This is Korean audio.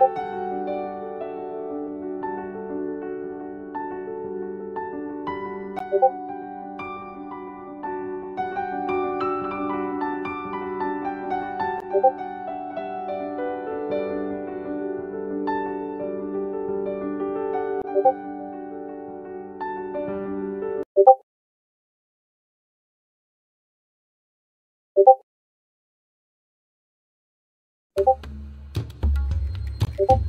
you you.